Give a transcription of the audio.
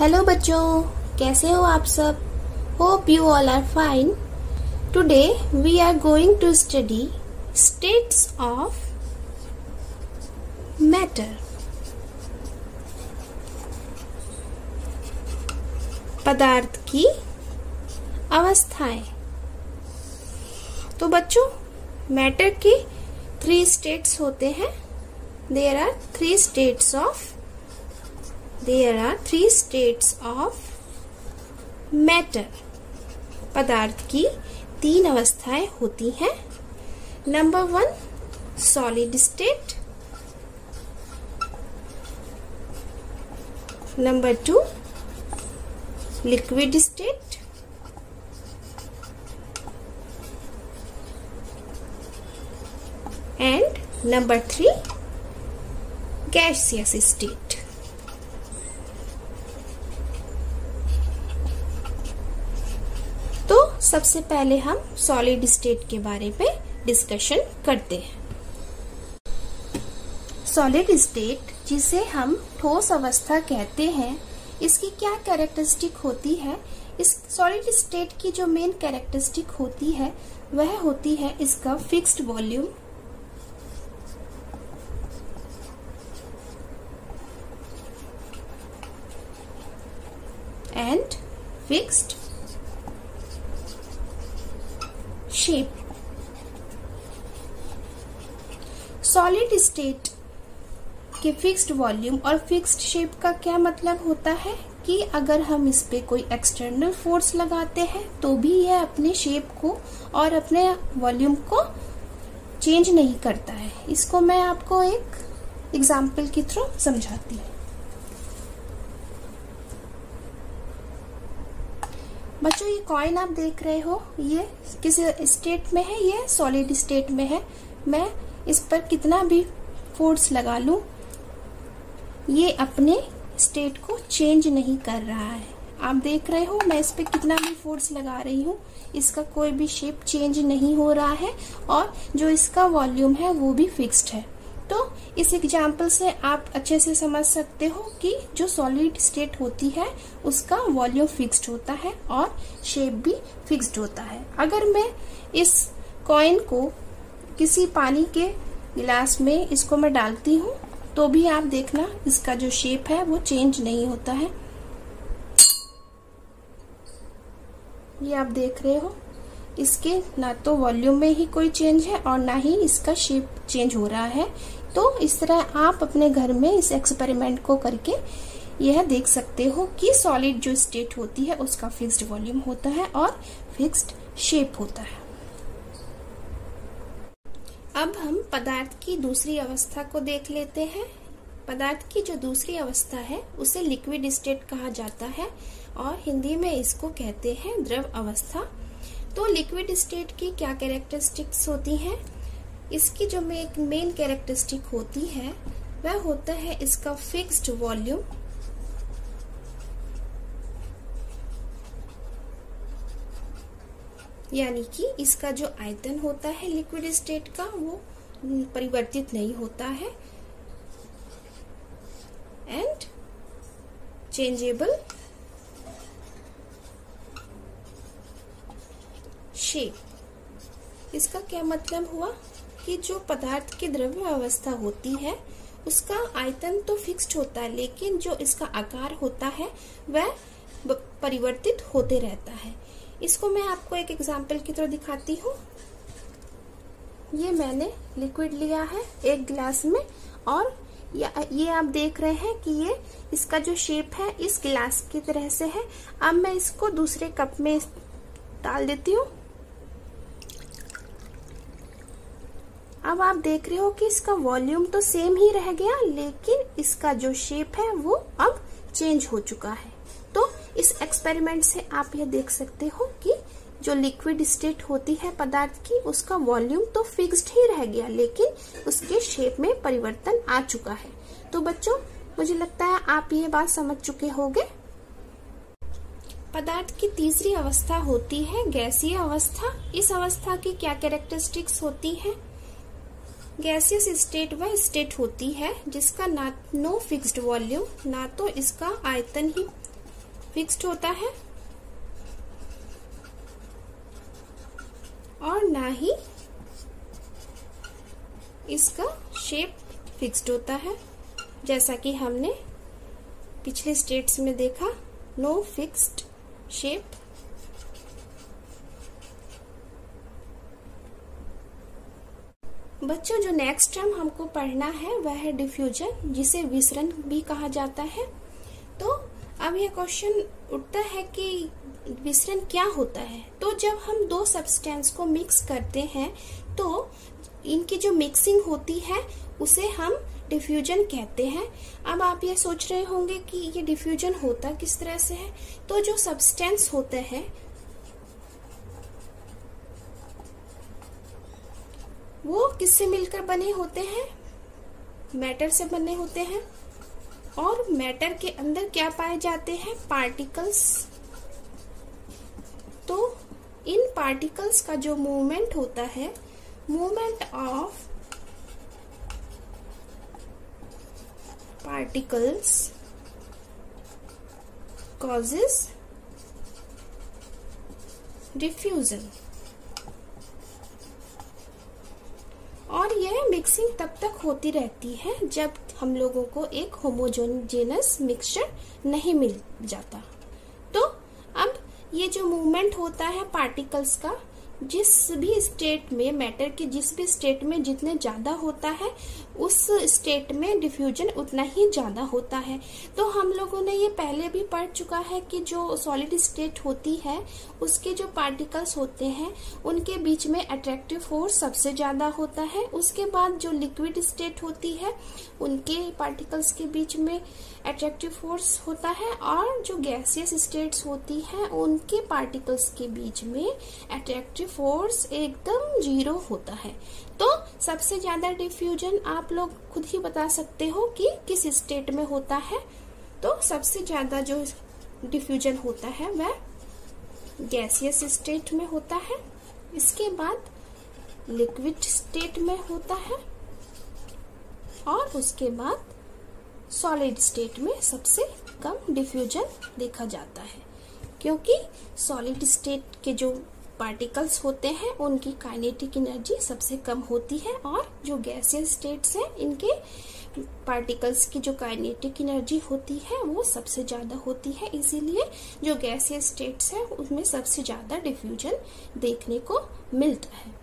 Hello बच्चों, कैसे हो आप सब? Hope you all are fine today we are going to study states of matter पदार्थ की अवस्थाएँ। तो बच्चों मैटर के थ्री स्टेट्स होते हैं। There are three states of there are three states of matter. पदार्थ की तीन अवस्थाएँ होती हैं। Number one solid state number two liquid state and number three gaseous state सबसे पहले हम सॉलिड स्टेट के बारे में डिस्कशन करते हैं। सॉलिड स्टेट जिसे हम ठोस अवस्था कहते हैं, इसकी क्या कैरेक्टरिस्टिक होती है? इस सॉलिड स्टेट की जो मेन कैरेक्टरिस्टिक होती है, वह होती है इसका fixed volume and fixed shape solid state के फिक्स्ड वॉल्यूम और फिक्स्ड शेप का क्या मतलब होता है? कि अगर हम इस पे कोई एक्सटर्नल फोर्स लगाते हैं तो भी यह अपने शेप को और अपने वॉल्यूम को चेंज नहीं करता है। इसको मैं आपको एक एग्ज़ाम्पल के थ्रू समझाती हूँ। बच्चों, ये कॉइन आप देख रहे हो, ये किस स्टेट में है, ये सॉलिड स्टेट में है। मैं इस पर कितना भी फोर्स लगा लू, ये अपने स्टेट को चेंज नहीं कर रहा है। आप देख रहे हो, मैं इस पर कितना भी फोर्स लगा रही हूँ, इसका कोई भी शेप चेंज नहीं हो रहा है, और जो इसका वॉल्यूम है, वो भी फिक्स्ड है। तो इस एग्ज़ाम्पल से आप अच्छे से समझ सकते हो कि जो सॉलिड स्टेट होती है, उसका वॉल्यूम फिक्स्ड होता है और शेप भी फिक्स्ड होता है। अगर मैं इस कॉइन को किसी पानी के गिलास में इसको मैं डालती हूँ तो भी आप देखना इसका जो शेप है, वो चेंज नहीं होता है। ये आप देख रहे हो। इसके ना तो वॉल्यूम में ही कोई चेंज है और ना ही इसका शेप चेंज हो रहा है। तो इस तरह आप अपने घर में इस एक्सपेरिमेंट को करके यह देख सकते हो कि सॉलिड जो स्टेट होती है, उसका फिक्स्ड वॉल्यूम होता है और फिक्स्ड शेप होता है। अब हम पदार्थ की दूसरी अवस्था को देख लेते हैं। पदार्थ की जो दूसरी अवस्था है, उसे लिक्विड स्टेट कहा जाता है और हिंदी में इसको कहते हैं द्रव अवस्था। तो लिक्विड स्टेट की क्या कैरेक्टरिस्टिक्स होती हैं? इसकी जो एक मेन कैरेक्टरिस्टिक होती है, वह होता है इसका फिक्स्ड वॉल्यूम यानी कि इसका जो आयतन होता है लिक्विड स्टेट का, वो परिवर्तित नहीं होता है. एंड चेंजेबल शेप इसका क्या मतलब हुआ? कि जो पदार्थ की द्रव्य अवस्था होती है, उसका आयतन तो फिक्स्ड होता है, लेकिन जो इसका आकार होता है, वह परिवर्तित होते रहता है। इसको मैं आपको एक एग्ज़ाम्पल की तरह दिखाती हूँ। ये मैंने लिक्विड लिया है एक गिलास में, और ये आप देख रहे हैं कि ये इसका जो शेप है, इस गिलास की तरह से है। अब मैं इसको दूसरे कप में डाल देती हूँ। अब आप देख रहे हो कि इसका वॉल्यूम तो सेम ही रह गया, लेकिन इसका जो शेप है वो अब चेंज हो चुका है। तो इस एक्सपेरिमेंट से आप यह देख सकते हो कि जो लिक्विड स्टेट होती है पदार्थ की, उसका वॉल्यूम तो फिक्स्ड ही रह गया, लेकिन उसके शेप में परिवर्तन आ चुका है। तो बच्चों, मुझे लगता है आप ये बात समझ चुके होंगे। पदार्थ की तीसरी अवस्था होती है गैसीय अवस्था। इस अवस्था की क्या कैरेक्टरिस्टिक्स होती है? गैसियस स्टेट वह स्टेट होती है, जिसका ना नो फिक्स्ड वॉल्यूम ना तो इसका आयतन ही फिक्स्ड होता है, और ना ही इसका शेप फिक्स्ड होता है। जैसा कि हमने पिछले स्टेट्स में देखा नो फिक्स्ड शेप बच्चों, जो नेक्स्ट टर्म हमको पढ़ना है, वह है डिफ्यूजन जिसे विसरण भी कहा जाता है। तो अब यह क्वेश्चन उठता है कि विसरण क्या होता है? तो जब हम दो सब्सटेंस को मिक्स करते हैं तो इनकी जो मिक्सिंग होती है, उसे हम डिफ्यूजन कहते हैं। अब आप ये सोच रहे होंगे कि ये डिफ्यूजन होता किस तरह से है? तो जो सब्सटेंस होते हैं वो किससे मिलकर बने होते हैं? मैटर से बने होते हैं। और मैटर के अंदर क्या पाए जाते हैं? पार्टिकल्स। तो इन पार्टिकल्स का जो मूवमेंट होता है movement of particles causes diffusion और यह मिक्सिंग तब तक होती रहती है जब हम लोगों को एक होमोजेनस मिक्सचर नहीं मिल जाता। तो अब ये जो मूवमेंट होता है पार्टिकल्स का जिस भी स्टेट में मैटर के जिस भी स्टेट में जितने ज़्यादा होता है, उस स्टेट में डिफ्यूजन उतना ही ज़्यादा होता है। तो हम लोगों ने ये पहले भी पढ़ चुका है कि जो सॉलिड स्टेट होती है, उसके जो पार्टिकल्स होते हैं, उनके बीच में अट्रैक्टिव फोर्स सबसे ज़्यादा होता है। उसके बाद जो लिक्विड स्टेट होती है, उनके पार्टिकल्स के बीच में अट्रैक्टिव फोर्स होता है और जो गैसियस स्टेट्स होती है, उनके पार्टिकल्स के बीच में अट्रैक्टिव फोर्स एकदम ज़ीरो होता है। तो सबसे ज़्यादा डिफ्यूजन आप लोग खुद ही बता सकते हो कि किस स्टेट में होता है। तो सबसे ज़्यादा जो डिफ्यूजन होता है वह गैसियस स्टेट में होता है। इसके बाद लिक्विड स्टेट में होता है और उसके बाद सॉलिड स्टेट में सबसे कम डिफ्यूजन देखा जाता है। क्योंकि सॉलिड स्टेट के जो पार्टिकल्स होते हैं, उनकी काइनेटिक एनर्जी सबसे कम होती है और जो गैसियल स्टेट्स हैं, इनके पार्टिकल्स की जो काइनेटिक एनर्जी होती है, वो सबसे ज़्यादा होती है। इसीलिए जो गैसियल स्टेट्स हैं उसमें सबसे ज़्यादा डिफ्यूजन देखने को मिलता है।